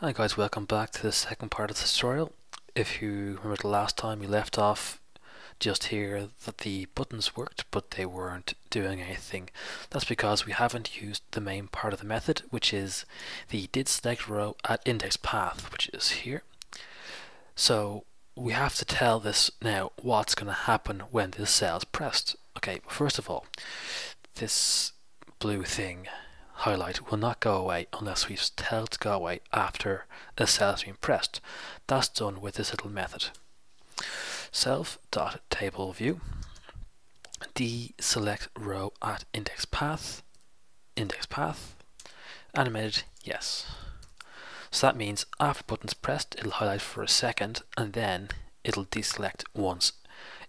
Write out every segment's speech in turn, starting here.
Hi guys, welcome back to the second part of the tutorial. If you remember the last time you left off just here that the buttons worked but they weren't doing anything. That's because we haven't used the main part of the method which is the did select row at index path which is here. So we have to tell this now what's going to happen when this cell is pressed. Okay, first of all, this blue thing highlight will not go away unless we tell it to go away after a cell has been pressed. That's done with this little method. Self dot table view deselect row at index path index path animated yes. So that means after button's pressed it'll highlight for a second and then it'll deselect once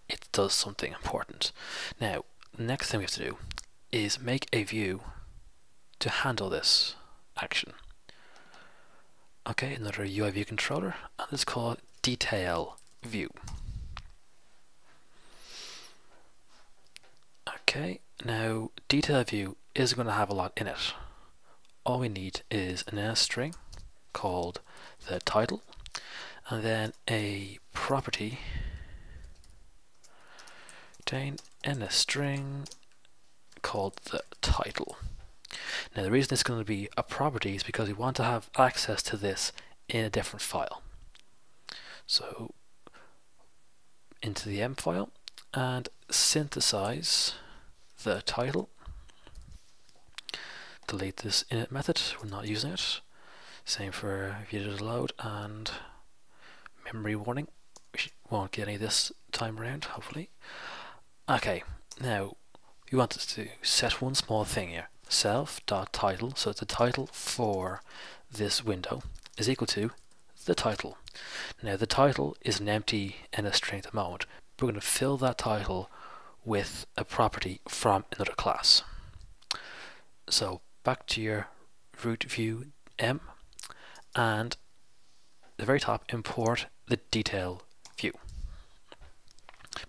it does something important. Now next thing we have to do is make a view to handle this action. Okay, another UI view controller, and it's called detail view. Okay, now detail view is going to have a lot in it. All we need is an NS string called the title, and then a property contain NS string called the title. Now the reason it's going to be a property is because we want to have access to this in a different file. So into the M file and synthesize the title. Delete this init method, we're not using it. Same for view did load and memory warning. We won't get any this time around, hopefully. Okay, now we want us to set one small thing here self.title, so the title for this window is equal to the title. Now the title is an empty NS string at the moment. We're going to fill that title with a property from another class. So back to your root view M and the very top import the detail view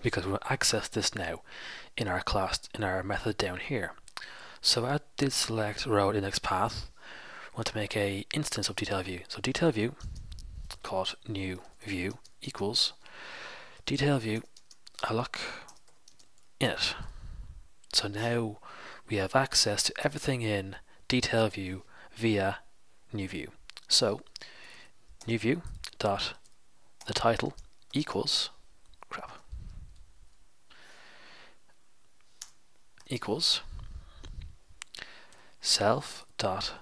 because we'll access this now in our class in our method down here so at this select row index path, want to make a instance of detail view. So detail view, called new view equals detail view alloc init. So now we have access to everything in detail view via new view. So new view dot the title equals crap equals self dot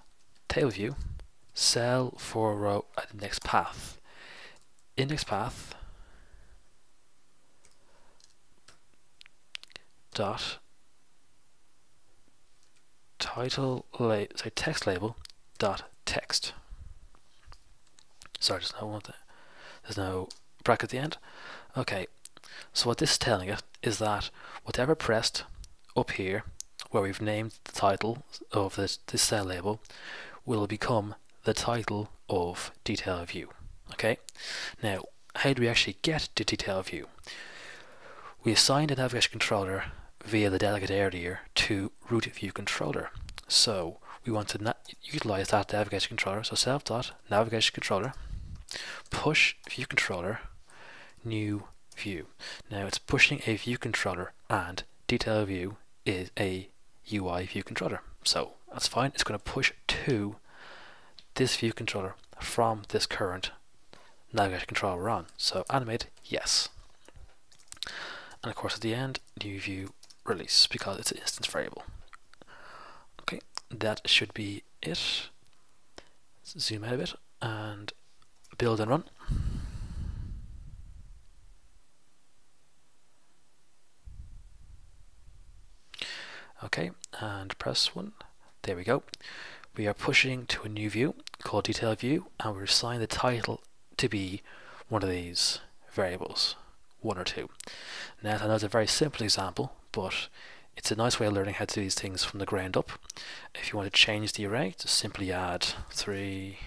table view cell for row at index path. Index path dot title la say text label dot text. Sorry there's no there's no bracket at the end. Okay so what this is telling us is that whatever pressed up here where we've named the title of this, this cell label will become the title of detail view. Okay, now how do we actually get to detail view? We assign the navigation controller via the delegate area to root view controller. So we want to utilize that navigation controller. So self dot navigation controller push view controller new view. Now it's pushing a view controller and detail view is a UI view controller. So that's fine. It's going to push to this view controller from this current navigation controller we're on. So animate, yes. And of course at the end, new view release because it's an instance variable. Okay, that should be it. Let's zoom out a bit and build and run. Okay, and press one. There we go. We are pushing to a new view called detail view and we assign the title to be one of these variables, one or two. Now I know it's a very simple example, but it's a nice way of learning how to do these things from the ground up. If you want to change the array, just simply add three,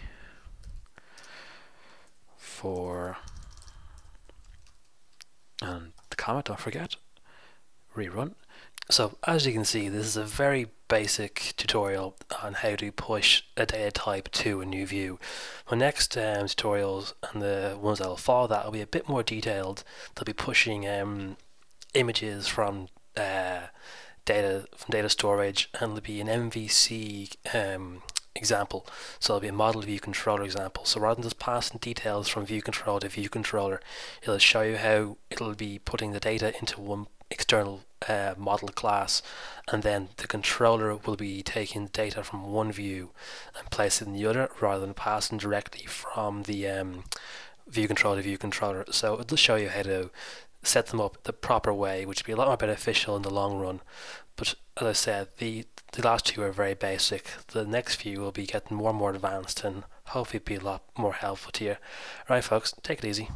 four, and the comma, don't forget, rerun, So as you can see, this is a very basic tutorial on how to push a data type to a new view. My next um, tutorials and the ones that will follow that will be a bit more detailed. They'll be pushing um, images from uh, data from data storage and there'll be an MVC um, example. So it'll be a model view controller example. So rather than just passing details from view controller to view controller, it'll show you how it'll be putting the data into one external uh, model class and then the controller will be taking data from one view and placing in the other rather than passing directly from the um, view controller to view controller. So it'll show you how to set them up the proper way, which will be a lot more beneficial in the long run. But as I said, the the last two are very basic. The next few will be getting more and more advanced and hopefully be a lot more helpful to you. Alright folks, take it easy.